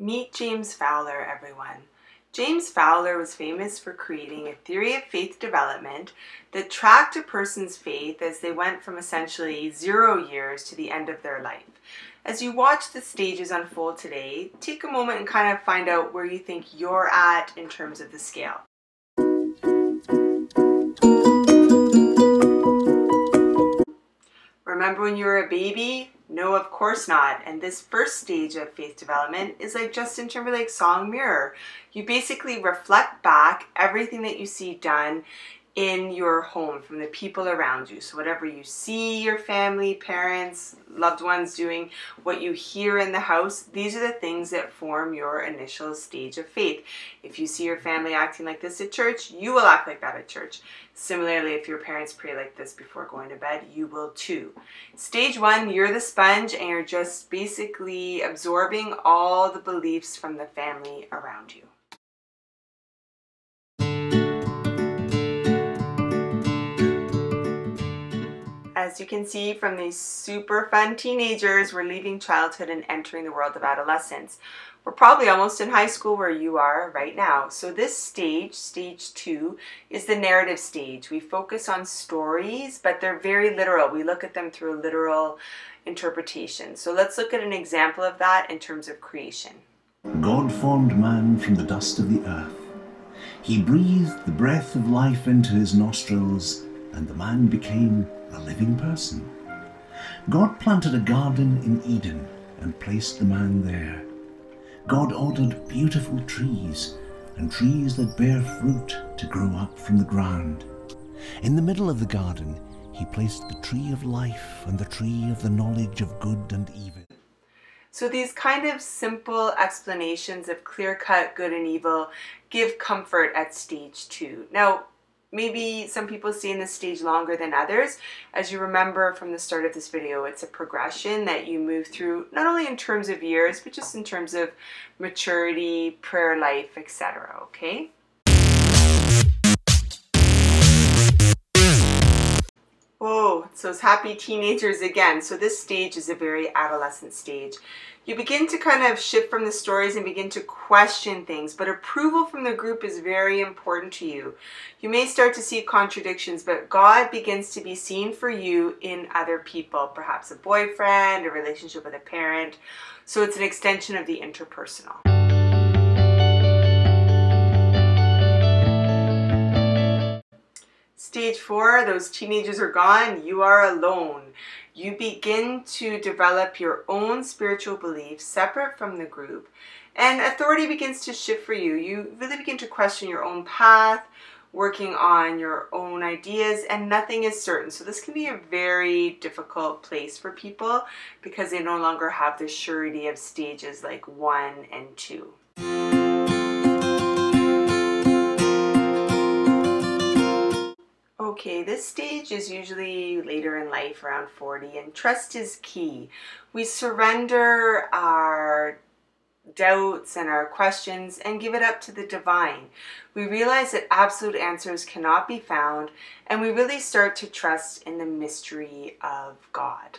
Meet James Fowler, everyone. James Fowler was famous for creating a theory of faith development that tracked a person's faith as they went from essentially zero years to the end of their life. As you watch the stages unfold today, take a moment and kind of find out where you think you're at in terms of the scale. Remember when you were a baby? No, of course not. And this first stage of faith development is like Justin Timberlake's song Mirror. You basically reflect back everything that you see done in your home from the people around you. So, whatever you see your family, parents, loved ones doing, what you hear in the house, these are the things that form your initial stage of faith. If you see your family acting like this at church, you will act like that at church. Similarly, if your parents pray like this before going to bed, you will too. Stage one, you're the sponge and you're just basically absorbing all the beliefs from the family around you. As you can see from these super fun teenagers, we're leaving childhood and entering the world of adolescence. We're probably almost in high school where you are right now. So this stage, stage two, is the narrative stage. We focus on stories, but they're very literal. We look at them through a literal interpretation. So let's look at an example of that in terms of creation. God formed man from the dust of the earth. He breathed the breath of life into his nostrils, and the man became a living person. God planted a garden in Eden and placed the man there. God ordered beautiful trees and trees that bear fruit to grow up from the ground. In the middle of the garden, he placed the tree of life and the tree of the knowledge of good and evil. So these kind of simple explanations of clear cut good and evil give comfort at stage two. Now, Maybe some people stay in this stage longer than others. As you remember from the start of this video, it's a progression that you move through, not only in terms of years, but just in terms of maturity, prayer life, etc. Okay? Whoa, so it's happy teenagers again. So this stage is a very adolescent stage you begin to kind of shift from the stories and begin to question things, but approval from the group is very important to you. You may start to see contradictions, but God begins to be seen for you in other people, perhaps a boyfriend, a relationship with a parent. So it's an extension of the interpersonal. Stage four, those teenagers are gone, you are alone you begin to develop your own spiritual beliefs separate from the group, and authority begins to shift for you. You really begin to question your own path, working on your own ideas, and nothing is certain. So, this can be a very difficult place for people because they no longer have the surety of stages like one and two. Okay, this stage is usually later in life, around 40, and trust is key. We surrender our doubts and our questions and give it up to the divine. We realize that absolute answers cannot be found, and we really start to trust in the mystery of God.